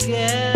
together.